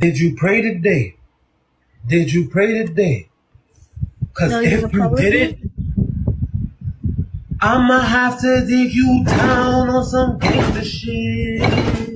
Did you pray today? Did you pray today? Cause No, if you didn't, I'ma have to dig you down on some gangster shit.